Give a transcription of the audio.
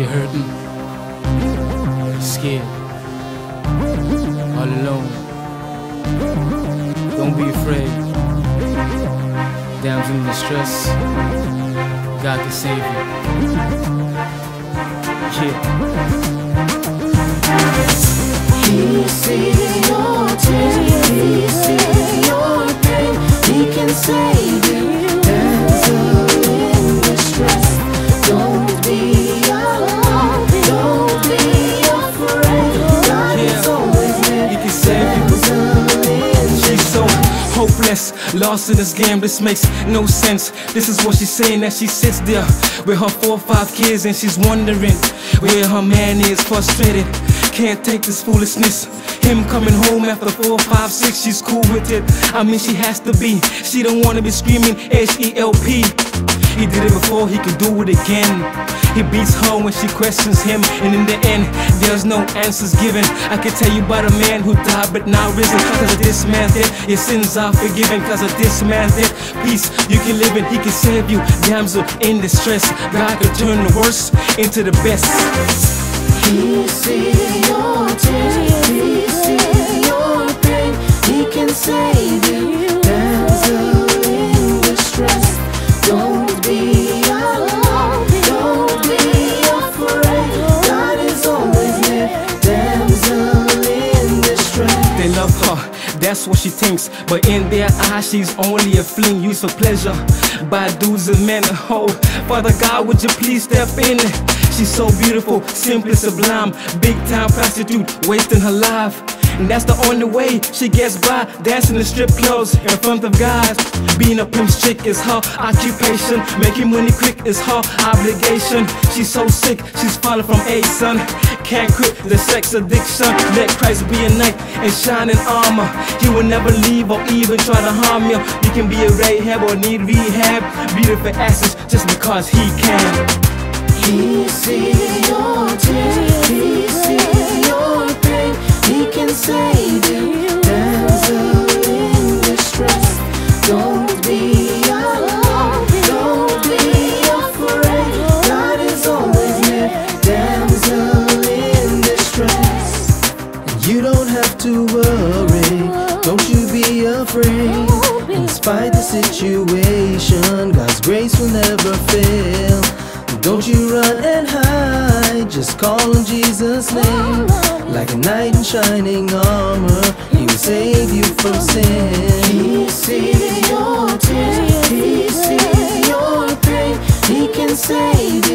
you're hurting, scared, all alone, don't be afraid. Damsel in distress, God can save you. Yeah. He sees your tears, he sees your pain, he can save you. Damsel hopeless, lost in this game. This makes no sense. This is what she's saying as she sits there with her four or five kids and she's wondering where her man is, frustrated. Can't take this foolishness. Him coming home after four, five, six, she's cool with it. I mean, she has to be. She don't wanna be screaming H E L P. He did it before, he can do it again. He beats her when she questions him, and in the end, there's no answers given. I can tell you about a man who died but now risen. Cause of this man's death, your sins are forgiven. Cause of this man's death, peace you can live in. He can save you, damsel in distress. God can turn the worst into the best. He sees that's what she thinks. But in their eyes, she's only a fling used for pleasure by dudes and men. Oh, Father God, would you please step in? She's so beautiful, simply sublime. Big time prostitute, wasting her life. And that's the only way she gets by, dancing in strip clubs in front of guys. Being a pimp's chick is her occupation. Making money quick is her obligation. She's so sick, she's falling from a son. Can't quit the sex addiction. Let Christ be a knight in shining armor. He will never leave or even try to harm you. You can be a Rahab or need rehab. Beautiful asses just because he can. He sees your tears, afraid. In spite the situation, God's grace will never fail. Don't you run and hide, just call on Jesus' name. Like a knight in shining armor, He will save you from sin. He sees your tears, he sees your pain, he can save you.